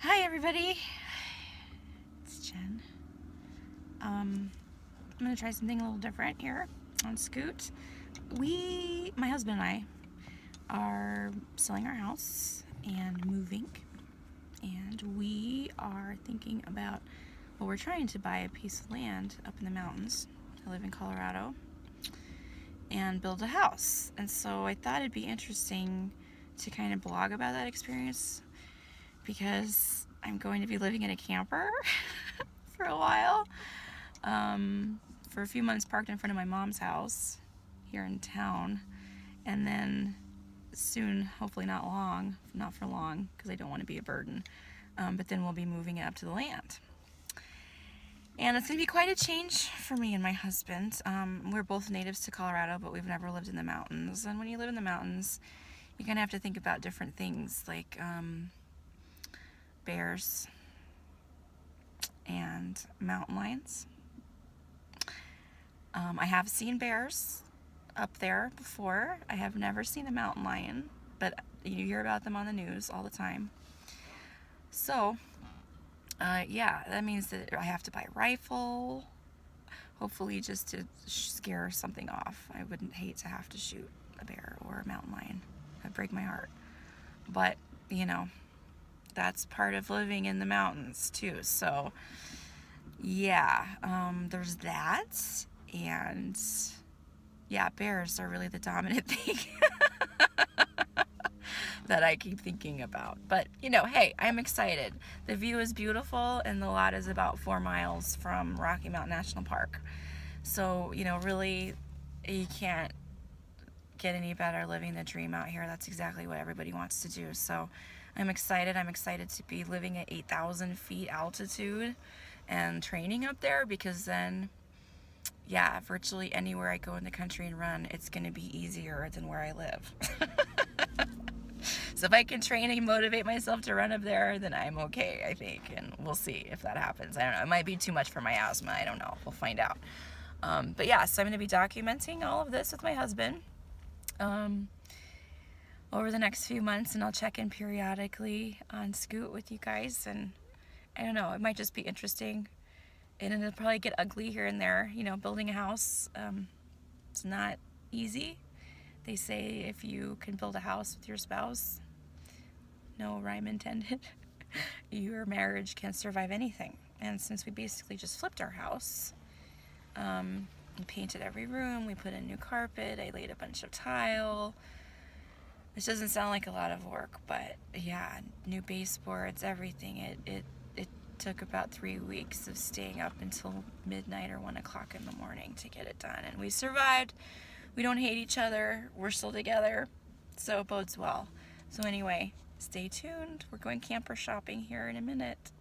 Hi everybody, it's Jen. Um, I'm gonna try something a little different here on Scoot. We, my husband and I, are selling our house and moving and we are thinking about, well we're trying to buy a piece of land up in the mountains. I live in Colorado and build a house and so I thought it'd be interesting to kind of blog about that experience because I'm going to be living in a camper for a while. Um, for a few months parked in front of my mom's house here in town and then soon, hopefully not long, not for long because I don't want to be a burden, um, but then we'll be moving up to the land. And it's going to be quite a change for me and my husband. Um, we're both natives to Colorado, but we've never lived in the mountains. And when you live in the mountains, you kind of have to think about different things like um, bears and mountain lions. Um, I have seen bears up there before. I have never seen a mountain lion, but you hear about them on the news all the time. So, uh, yeah, that means that I have to buy a rifle, hopefully just to scare something off. I wouldn't hate to have to shoot a bear or a mountain lion. That'd break my heart. But, you know, that's part of living in the mountains too. So yeah, um, there's that. And yeah, bears are really the dominant thing that I keep thinking about. But you know, hey, I'm excited. The view is beautiful and the lot is about four miles from Rocky Mountain National Park. So, you know, really, you can't get any better living the dream out here. That's exactly what everybody wants to do. So I'm excited. I'm excited to be living at 8,000 feet altitude and training up there because then, yeah, virtually anywhere I go in the country and run, it's going to be easier than where I live. so if I can train and motivate myself to run up there, then I'm okay, I think. And we'll see if that happens. I don't know. It might be too much for my asthma. I don't know. We'll find out. Um, but yeah, so I'm going to be documenting all of this with my husband. Um, over the next few months and I'll check in periodically on Scoot with you guys and I don't know, it might just be interesting and it'll probably get ugly here and there. You know, building a house, um, it's not easy. They say if you can build a house with your spouse, no rhyme intended, your marriage can survive anything. And since we basically just flipped our house, um, we painted every room, we put in new carpet, I laid a bunch of tile, this doesn't sound like a lot of work, but yeah, new baseboards, everything. It, it, it took about three weeks of staying up until midnight or one o'clock in the morning to get it done. And we survived. We don't hate each other. We're still together. So it bodes well. So anyway, stay tuned. We're going camper shopping here in a minute.